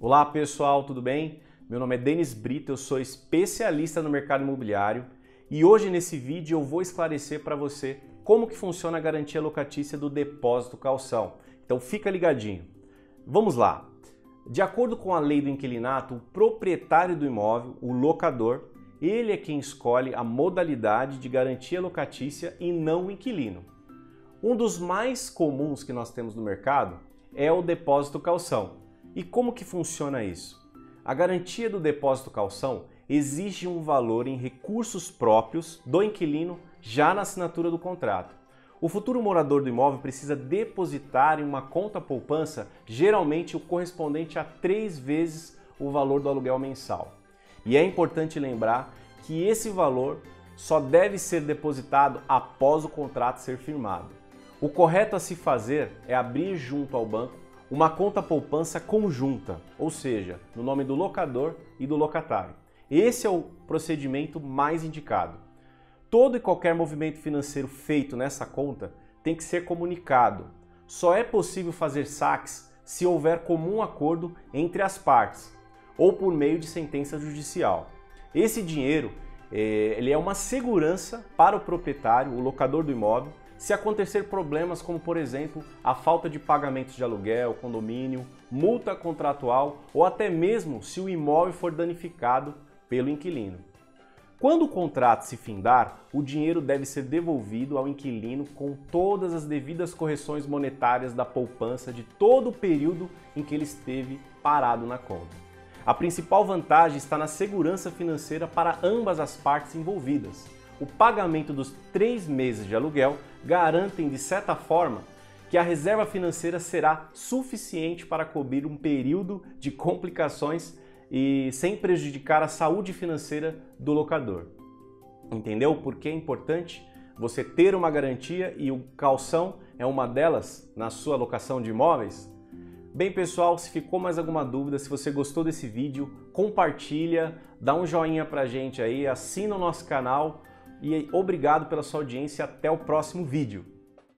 Olá pessoal, tudo bem? Meu nome é Denis Brito, eu sou especialista no mercado imobiliário e hoje nesse vídeo eu vou esclarecer para você como que funciona a garantia locatícia do depósito calção. Então fica ligadinho. Vamos lá. De acordo com a lei do inquilinato, o proprietário do imóvel, o locador, ele é quem escolhe a modalidade de garantia locatícia e não o inquilino. Um dos mais comuns que nós temos no mercado é o depósito calção. E como que funciona isso? A garantia do depósito calção exige um valor em recursos próprios do inquilino já na assinatura do contrato. O futuro morador do imóvel precisa depositar em uma conta poupança, geralmente o correspondente a três vezes o valor do aluguel mensal. E é importante lembrar que esse valor só deve ser depositado após o contrato ser firmado. O correto a se fazer é abrir junto ao banco uma conta poupança conjunta, ou seja, no nome do locador e do locatário. Esse é o procedimento mais indicado. Todo e qualquer movimento financeiro feito nessa conta tem que ser comunicado. Só é possível fazer saques se houver comum acordo entre as partes ou por meio de sentença judicial. Esse dinheiro é, ele é uma segurança para o proprietário, o locador do imóvel, se acontecer problemas como, por exemplo, a falta de pagamentos de aluguel, condomínio, multa contratual ou até mesmo se o imóvel for danificado pelo inquilino. Quando o contrato se findar, o dinheiro deve ser devolvido ao inquilino com todas as devidas correções monetárias da poupança de todo o período em que ele esteve parado na conta. A principal vantagem está na segurança financeira para ambas as partes envolvidas o pagamento dos três meses de aluguel garantem, de certa forma, que a reserva financeira será suficiente para cobrir um período de complicações e sem prejudicar a saúde financeira do locador. Entendeu por que é importante você ter uma garantia e o calção é uma delas na sua locação de imóveis? Bem, pessoal, se ficou mais alguma dúvida, se você gostou desse vídeo, compartilha, dá um joinha pra gente aí, assina o nosso canal e obrigado pela sua audiência. Até o próximo vídeo.